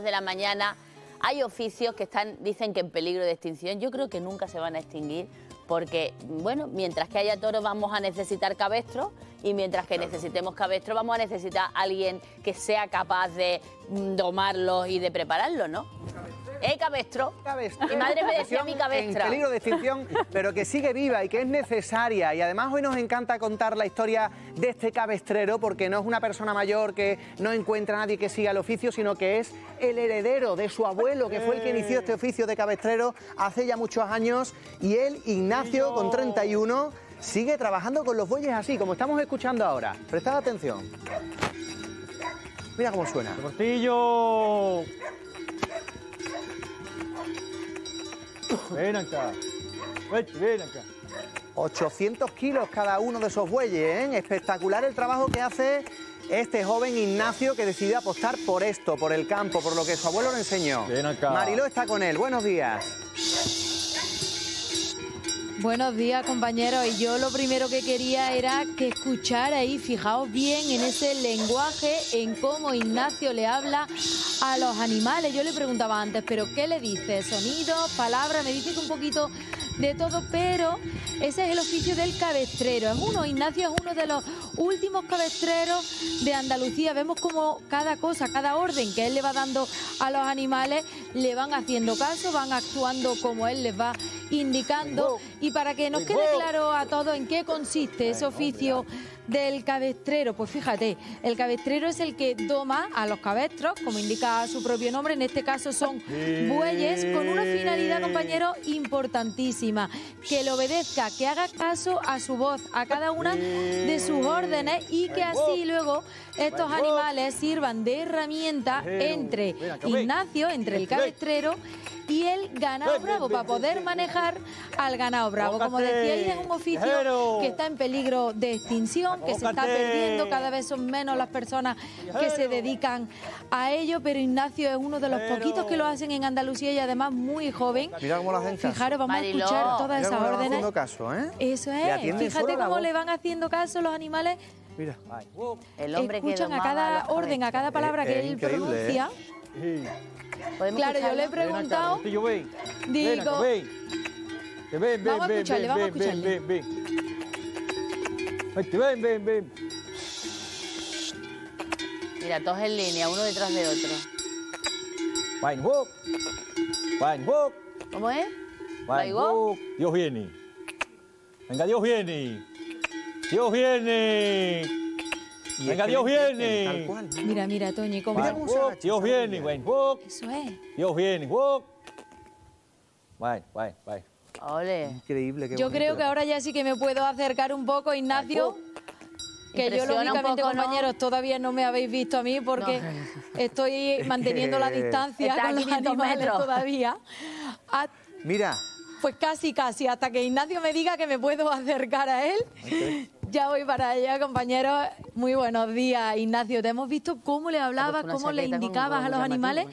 de la mañana. Hay oficios que están, dicen que en peligro de extinción. Yo creo que nunca se van a extinguir porque, bueno, mientras que haya toros vamos a necesitar cabestro y mientras que necesitemos cabestro vamos a necesitar a alguien que sea capaz de mm, domarlos y de prepararlos, ¿no? ¡Eh, cabestro! Cabestro. Mi madre me decía mi En cabestra. peligro de extinción, pero que sigue viva y que es necesaria. Y además hoy nos encanta contar la historia de este cabestrero, porque no es una persona mayor que no encuentra a nadie que siga el oficio, sino que es el heredero de su abuelo, que fue el que inició este oficio de cabestrero hace ya muchos años. Y él, Ignacio, con 31, sigue trabajando con los bueyes así, como estamos escuchando ahora. Prestad atención. Mira cómo suena. Portillo. Ven acá. Ven acá. 800 kilos cada uno de esos bueyes, ¿eh? Espectacular el trabajo que hace este joven Ignacio que decidió apostar por esto, por el campo, por lo que su abuelo le enseñó. Ven acá. Mariló está con él. Buenos días. Buenos días, compañeros. Y yo lo primero que quería era que escuchara y fijaos bien en ese lenguaje, en cómo Ignacio le habla a los animales. Yo le preguntaba antes, ¿pero qué le dice? Sonidos, palabras, me dice que un poquito de todo, pero ese es el oficio del cabestrero. Es uno, Ignacio es uno de los últimos cabestreros de Andalucía. Vemos como cada cosa, cada orden que él le va dando a los animales, le van haciendo caso, van actuando como él les va indicando. Y para que nos quede claro a todos en qué consiste ese oficio del cabestrero, pues fíjate, el cabestrero es el que doma a los cabestros, como indica su propio nombre, en este caso son bueyes, con una finalidad, compañero, importantísima, que le obedezca, que haga caso a su voz, a cada una de sus órdenes y que así luego estos animales sirvan de herramienta entre Ignacio, entre el cabestrero y el ganado bravo, para poder manejar al ganado bravo. Como decía, es un oficio que está en peligro de extinción, que se está perdiendo, cada vez son menos las personas que se dedican a ello, pero Ignacio es uno de los poquitos que lo hacen en Andalucía y además muy joven. Mira cómo lo hacen caso. Fijaros, vamos Mariló. a escuchar todas Mira esas cómo le van órdenes. haciendo caso, ¿eh? Eso es, fíjate cómo le van haciendo caso los animales, Mira. El hombre que escuchan a cada orden, a cada palabra Es- que es él pronuncia. Sí. Cabestros. ¿Podemos Claro, yo le he escucharlo? Ven acá, preguntado, Portillo, ven. Ven digo, acá, ven. Que ven, ven, Vamos a ven, escucharle, ven, vamos a ven, ven, escucharle. ven, ven. Ven, ven, ven. Mira, todos en línea, uno detrás de otro. Wine walk. Wine walk. ¿Cómo es? Wine walk. Dios viene. Venga, Dios viene. Dios viene. Y Venga, Dios viene. Tal cual. mira, mira, Toñi, cómo... Mira walk. Dios viene. walk. Eso es. Dios viene. Walk. Wine, wine, wine. Ole. Increíble. qué Yo bonito. creo que ahora ya sí que me puedo acercar un poco, Ignacio. Que yo, lógicamente, poco, ¿no? compañeros, todavía no me habéis visto a mí porque estoy manteniendo la distancia con los 500 animales metros. todavía. Mira. pues casi, casi, hasta que Ignacio me diga que me puedo acercar a él. Ya voy para allá, compañeros. Muy buenos días, Ignacio. Te hemos visto cómo le hablabas, cómo le indicabas a los animales.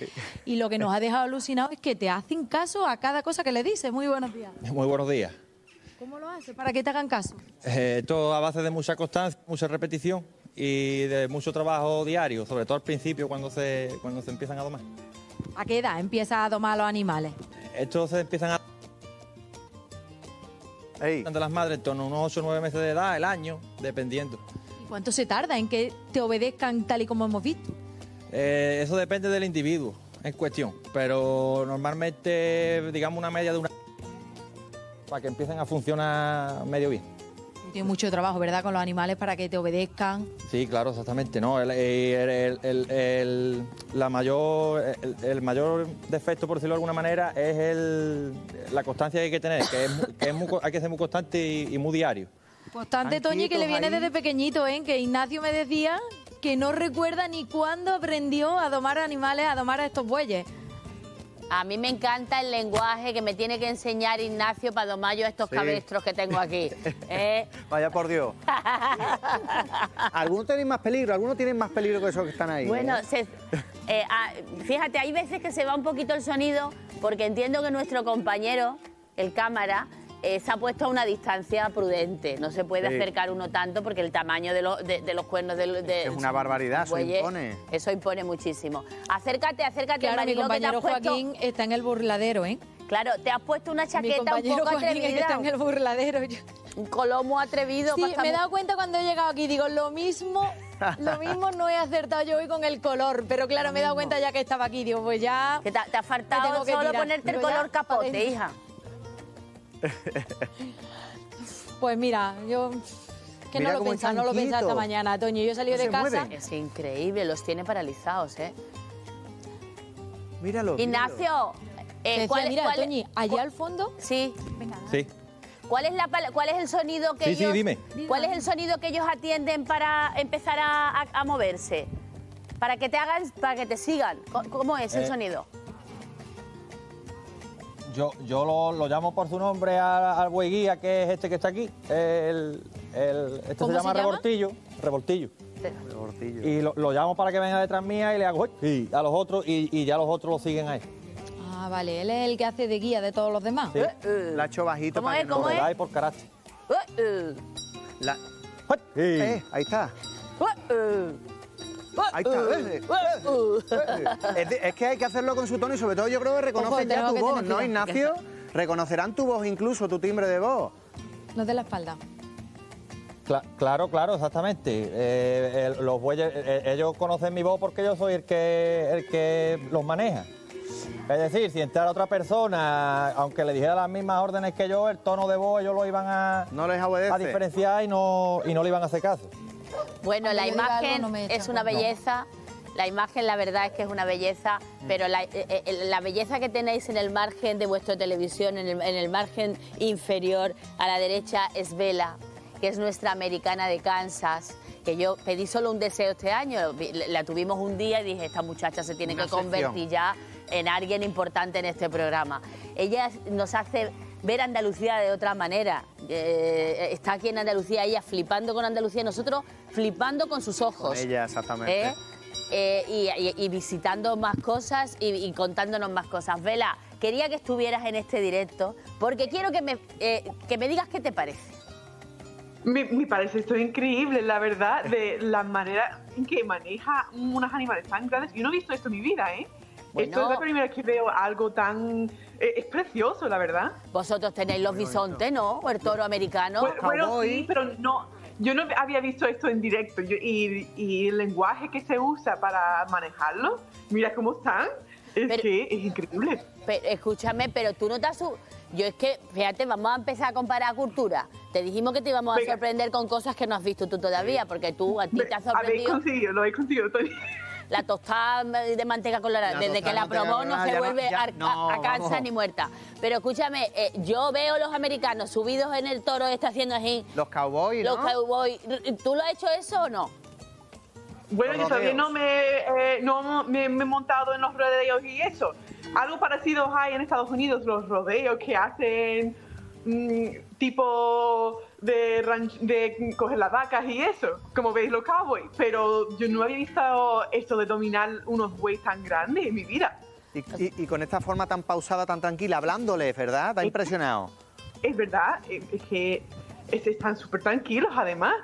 Y lo que nos ha dejado alucinado es que te hacen caso a cada cosa que le dices. Muy buenos días. Muy buenos días. ¿Cómo lo haces para que te hagan caso? Eh, todo a base de mucha constancia, mucha repetición y de mucho trabajo diario, sobre todo al principio cuando se, cuando se empiezan a domar. ¿A qué edad empiezas a domar a los animales? Estos se empiezan a Ey. de las madres en torno a unos 8 o 9 meses de edad, el año, dependiendo. ¿Y cuánto se tarda en que te obedezcan tal y como hemos visto? Eh, eso depende del individuo en cuestión, pero normalmente, digamos, una media de una para que empiecen a funcionar medio bien. Tiene mucho trabajo, ¿verdad? Con los animales para que te obedezcan. Sí, claro, exactamente. No, el, el- el- el- la mayor, el, el mayor defecto, por decirlo de alguna manera, es el, la constancia que hay que tener, que, es, que es muy hay que ser muy constante y, y muy diario. Constante, Toñi, que le viene ahí. desde pequeñito, ¿eh? Que Ignacio me decía que no recuerda ni cuándo aprendió a domar animales, a domar a estos bueyes. A mí me encanta el lenguaje que me tiene que enseñar Ignacio para domar yo estos Sí. cabestros que tengo aquí. ¿eh? Vaya por Dios. Algunos tienen más peligro, algunos tienen más peligro que esos que están ahí. Bueno, ¿eh? se- eh, ah, fíjate, hay veces que se va un poquito el sonido porque entiendo que nuestro compañero, el cámara, eh, se ha puesto a una distancia prudente. No se puede Sí. acercar uno tanto porque el tamaño de, los- de- de los cuernos de, Es una barbaridad, eso impone. Eso impone muchísimo. Acércate, acércate, Claro, mi que compañero puesto... Joaquín está en el burladero, ¿eh? Claro, te has puesto una Mi chaqueta un poco Joaquín es que atrevida. está en el burladero. Yo- Un colomo atrevido. Sí, esta me he dado cuenta cuando he llegado aquí, digo, lo mismo, lo mismo no he acertado yo hoy con el color, pero claro, me he dado cuenta ya que estaba aquí, digo, pues ya... Que te, te ha faltado tengo que solo ponerte el color capote, hija. Pues mira, yo... Que Mira no lo pensaba, no lo pensaba esta mañana, Toño. Yo he salido No de casa... mueven. Es increíble, los tiene paralizados, ¿eh? Míralo. Ignacio, eh, Decía, ¿cuál, mira, cuál- Toñi, allá al fondo... Sí. Sí. ¿Cuál es, la, pala- ¿Cuál es el sonido que Sí, sí, ellos... dime. ¿Cuál es el sonido que ellos atienden para empezar a, a- a moverse? Para que te hagan, para que te sigan. ¿Cómo es el Eh, sonido? Yo, yo lo, lo llamo por su nombre al, al buey guía, que es este que está aquí. El, el- este se ¿Cómo llama se llama? revoltillo. Revoltillo. Rebortillo. Y lo, lo llamo para que venga detrás mía y le hago "Uy", a los otros y, y ya los otros lo siguen ahí. Ah, vale, él es el que hace de guía de todos los demás. Sí. Eh. La ha hecho bajito ¿Cómo para es? que no- ¿Cómo Por carácter. Eh, eh. La-. Sí. Eh, ahí está. Ahí está. Eh, eh, eh. Es, de- es que hay que hacerlo con su tono y sobre todo yo creo que reconocen Ojo, ya tu voz, ¿no. Ignacio? Reconocerán tu voz incluso, tu timbre de voz. No de la espalda. Cla- claro, claro, exactamente. Eh, el- los bueyes, eh, ellos conocen mi voz porque yo soy el que, el que los maneja. Es decir, si entrara otra persona, aunque le dijera las mismas órdenes que yo, el tono de voz ellos lo iban a, No les obedece. a diferenciar y no, y no le iban a hacer caso. Bueno, la algo, imagen no es una cuenta. belleza. La imagen, la verdad es que es una belleza, pero la, eh, eh, la belleza que tenéis en el margen de vuestra televisión, en el, en el margen inferior a la derecha, es Vela, que es nuestra americana de Kansas, que yo pedí solo un deseo este año. La tuvimos un día y dije, esta muchacha se tiene Una que sección. convertir ya en alguien importante en este programa. Ella nos hace ver Andalucía de otra manera. Eh, está aquí en Andalucía, ella flipando con Andalucía, nosotros flipando con sus ojos. Con ella, exactamente. ¿Eh? Eh, y, y- y visitando más cosas y, y contándonos más cosas. Vela, quería que estuvieras en este directo porque quiero que me, eh, que me digas qué te parece. Me, me parece esto increíble, la verdad, de la manera en que maneja unos animales tan grandes. Yo no he visto esto en mi vida, ¿eh? Bueno. Esto es la primera vez que veo algo tan... eh, es precioso, la verdad. Vosotros tenéis los bisontes, ¿no? O el toro americano. Bueno, sí, pero no... Yo no había visto esto en directo Yo- y, y el lenguaje que se usa para manejarlo, mira cómo están, es Pero- que es increíble. Pero, escúchame, pero tú no te has... Yo es que, fíjate, vamos a empezar a comparar cultura. Te dijimos que te íbamos a sorprender con cosas que no has visto tú todavía, porque tú, a ti te ha Habéis sorprendido conseguido, lo habéis conseguido, Tony. La tostada de manteca colorada. La Desde que la probó no se vuelve ya- a, no, a- a Kansas vamos. ni muerta. Pero escúchame, eh, yo veo los americanos subidos en el toro, está haciendo así, Los cowboys, ¿no? los cowboys. ¿Tú lo has hecho eso o no? Bueno, Los yo todavía no me, eh, no me, me he montado en los rodeos y eso. Algo parecido hay en Estados Unidos, los rodeos que hacen mm, tipo de, ranch- de coger las vacas y eso, como veis los cowboys. Pero yo no había visto esto de dominar unos bueyes tan grandes en mi vida. Y, y- y con esta forma tan pausada, tan tranquila, hablándoles, ¿verdad? ¿Te ha impresionado? Es verdad, es que es- están súper tranquilos además.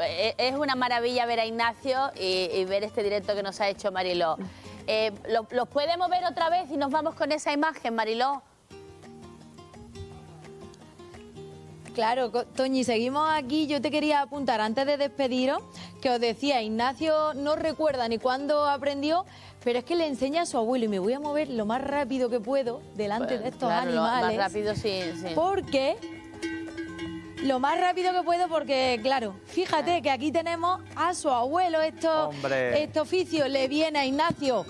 Eh, Es una maravilla ver a Ignacio y, y ver este directo que nos ha hecho Mariló. Eh, ¿lo- ¿Los podemos ver otra vez y nos vamos con esa imagen, Mariló? Claro, Toñi, seguimos aquí. Yo te quería apuntar antes de despediros que os decía, Ignacio no recuerda ni cuándo aprendió, pero es que le enseña a su abuelo y me voy a mover lo más rápido que puedo delante de estos Claro, lo- animales. Más rápido, sí. sí. Porque lo más rápido que puedo porque, claro, fíjate que aquí tenemos a su abuelo. Esto, Hombre. este oficio le viene a Ignacio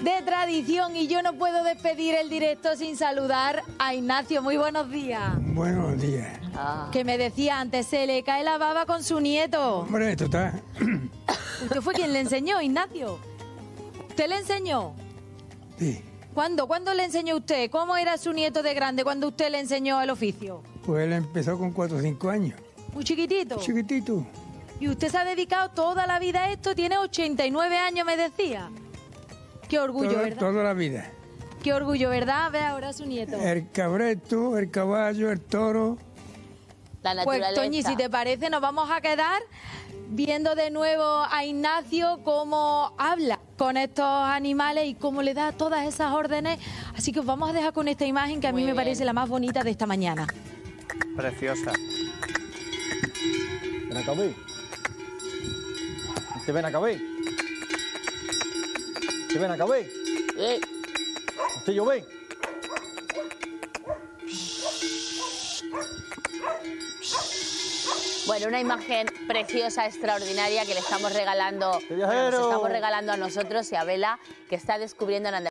de tradición y yo no puedo despedir el directo sin saludar a Ignacio. Muy buenos días. Buenos días. Ah. Que me decía antes, se le cae la baba con su nieto. Hombre, esto está. ¿Usted fue quien le enseñó, Ignacio? ¿Usted le enseñó? Sí. ¿Cuándo? ¿Cuándo le enseñó usted? ¿Cómo era su nieto de grande cuando usted le enseñó el oficio? Pues él empezó con 4 o 5 años. Muy chiquitito. Chiquitito. Y usted se ha dedicado toda la vida a esto, tiene 89 años, me decía. Qué orgullo, Toda, ¿verdad? toda la vida. Qué orgullo, ¿verdad? Ve ahora a su nieto. El cabreto, el caballo, el toro. La naturaleza. Pues Toñi, si te parece, nos vamos a quedar viendo de nuevo a Ignacio cómo habla con estos animales y cómo le da todas esas órdenes. Así que os vamos a dejar con esta imagen que a mí me bien. parece la más bonita de esta mañana. Preciosa. Ven acá, ve. Este ven acá, ve. Este ven acá, ve. Eh, Este yo ven. Bueno, una imagen preciosa, extraordinaria que le estamos regalando, estamos regalando a nosotros y a Vela, que está descubriendo en Andalucía.